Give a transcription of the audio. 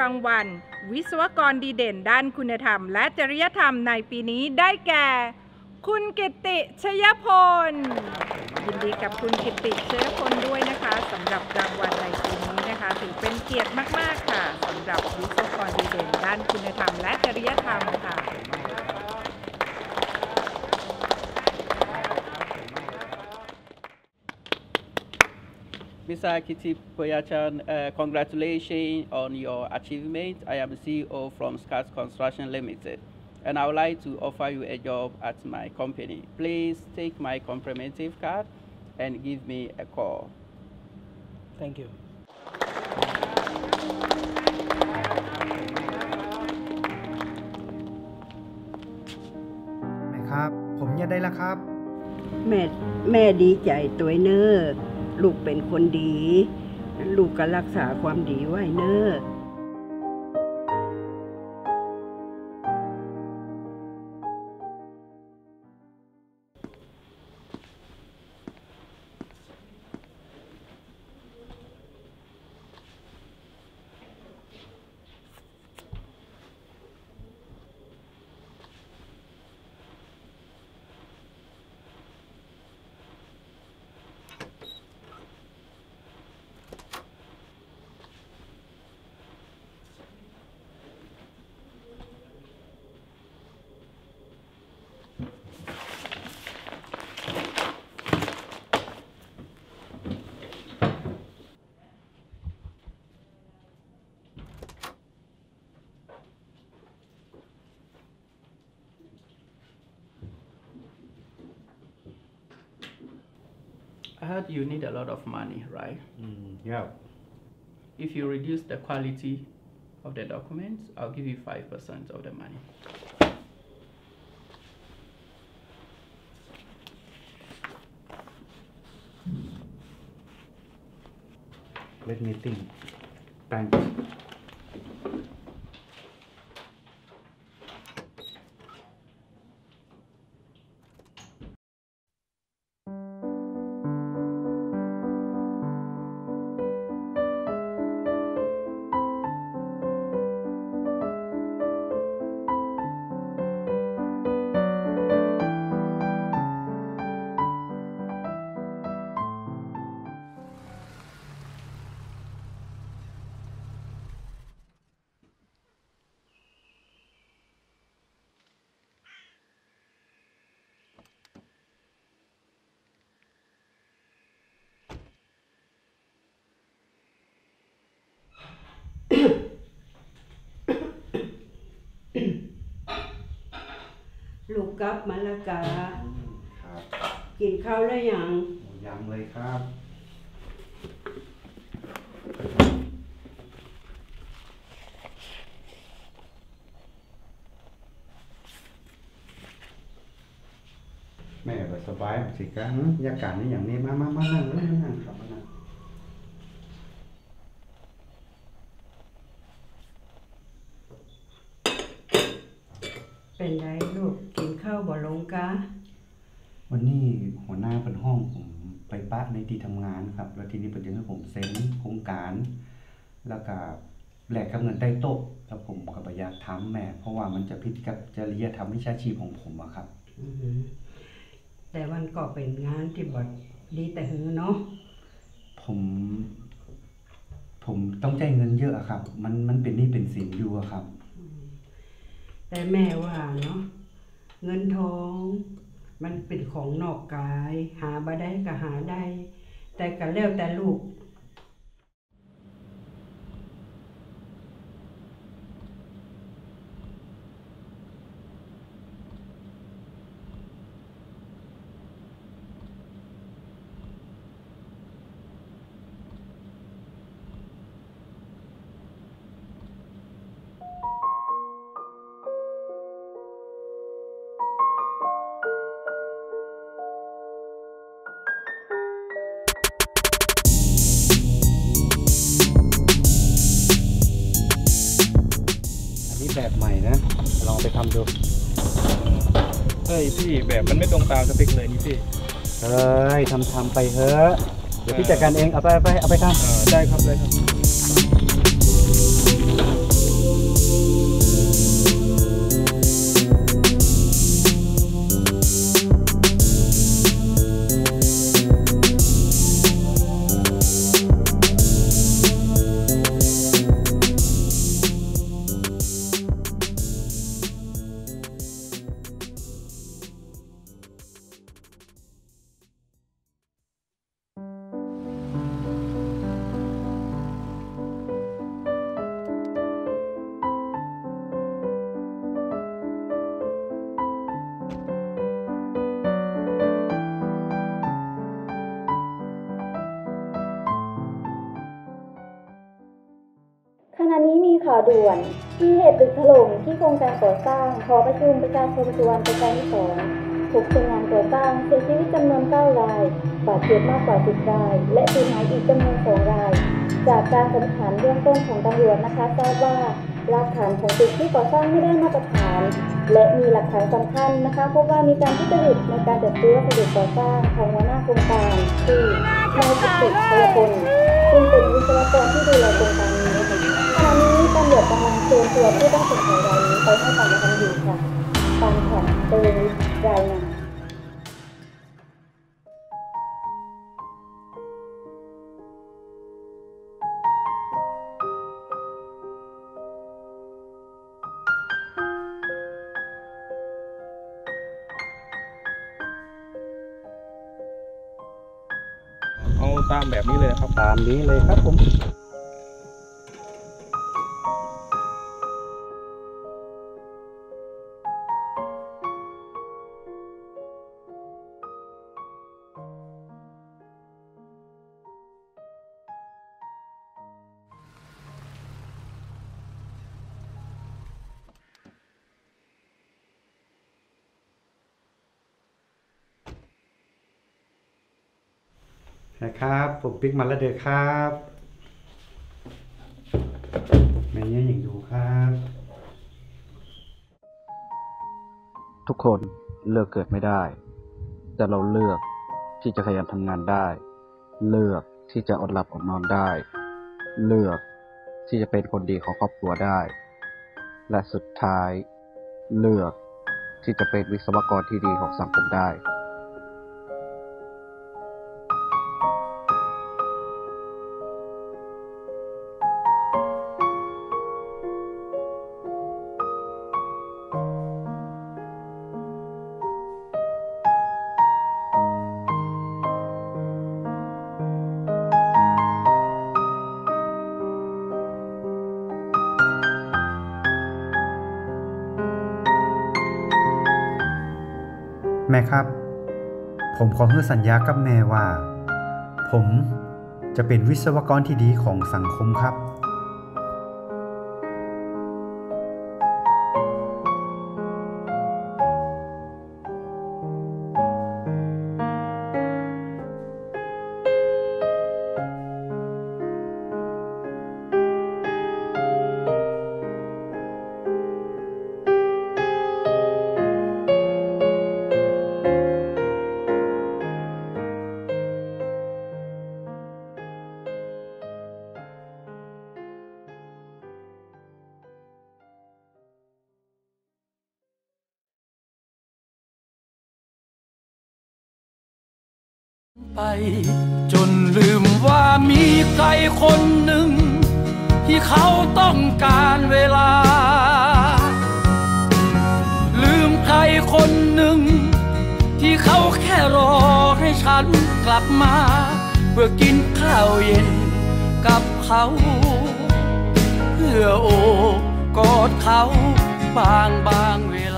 รางวัล วิศวกรดีเด่นด้านคุณธรรม และจริยธรรมในปีนี้ได้แก่ คุณกิติชยพล ยินดีกับคุณกิตติชยพลด้วยนะคะสำหรับรางวัลในปีนี้นะคะถือเป็นเกียรติมาก ๆ ค่ะสำหรับวิศวกรดีเด่นด้านคุณธรรม และจริยธรรมค่ะ Mr. Kitty Poyachan, uh, congratulations on your achievement. I am CEO from Scars Construction Limited, and I would like to offer you a job at my company. Please take my comprehensive card and give me a call. Thank you. แม่ครับ ผมเนี่ยได้แล้วครับ แม่แม่ดีใจตัวเนอ ลูกเป็นคนดี ลูกก็รักษาความดีไว้เนอ I heard you need a lot of money, right? Mm, yeah. If you reduce the quality of the documents, I'll give you 5% of the money. Let me think. Thanks. ลูกกลับมาละกา ครับกินข้าวแล้วยังโอ้ยังเลยครับแม่ก็สบายสิกันยากาศนี่อย่างนี้มามามานั่งเลยมานั่งครับมานั่งเป็นไรลูกกินข้าว บ่ลงกาวันนี้หัวหน้าเป็นห้องผมไปปะในที่ทำงานครับ แล้วทีนี้ประเด็นให้ผมเซ็นโครงการ แล้วก็แหลกกับเงินใต้โต๊ะแล้วผมก็บอยากทำแม่ เพราะว่ามันจะผิดกับจริยธรรมวิชาชีพของผมอะครับอือหือแต่มันก็เป็นงานที่บดดีแต่หือเนาะผมผมต้องจ่ายเงินเยอะอะครับ มันมันเป็นหนี่เป็นสินอยู่อะครับ แต่แม่ว่าเนาะ เงินทอง มันเป็นของนอกกาย หาบ่ได้ก็หาได้ แต่ก็แล้วแต่ลูก แบบใหม่นะ ลองไปทำดูเฮ้ยพี่แบบมันไม่ตรงตามสเปคเลยนี่พี่ เฮ้ยทำทำไปเถอะเดี๋ยวพี่จัดการเอง เอาไปเอาไปเอาไปทำเออได้ครับได้ครับ ขณะนี้มีข่าวด่วนมีเหตุตึกถล่มที่โครงการก่อสร้างหอประชุมประชาชนสุวรรณประการที่สองถูกคนงานก่อสร้างเสียชีวิตจำนวน9ราย บาดเจ็บมากกว่า10ราย และสูญหายอีกจำนวน2ราย จากการสันนิษฐานเบื้องต้นของตำรวจนะคะทราบว่าหลักฐานของตึกที่ก่อสร้างไม่ได้มาตรฐาน และมีหลักฐานสำคัญนะคะพบว่ามีการทุจริตในการจัดซื้อวัสดุก่อสร้างของหัวหน้าโครงการคือนายกิติชัยพลซึ่งเป็นวิศวกรที่ดูแลโครงการนี้ำรวจกำลังเชิญตัวผู้ต้องสงสัยรายนี้ไปให้ปากคำอยู่ค่ะตามของเตวิทรายงานเอาตามแบบนี้เลยนะครับ ตามนี้เลยครับผม นะครับ ผมปิ๊กมาแล้วเด้อครับแม่เนี่ยอย่างดูครับ ทุกคนเลือกเกิดไม่ได้ แต่เราเลือกที่จะขยันทำงานได้ เลือกที่จะอดหลับอดนอนได้ เลือกที่จะเป็นคนดีของครอบครัวได้ และสุดท้าย เลือกที่จะเป็นวิศวกรที่ดีของสังคมได้ ม่ครับ ผมขอให้สัญญากับแม่ว่า ผมจะเป็นวิศวกรที่ดีของสังคมครับ ไป จนลืมว่ามีใครคนหนึ่ง ที่เขาต้องการเวลา ลืมใครคนหนึ่ง ที่เขาแค่รอให้ฉันกลับมา เพื่อกินข้าวเย็นกับเขา เพื่อโอบกอดเขาบางบางเวลา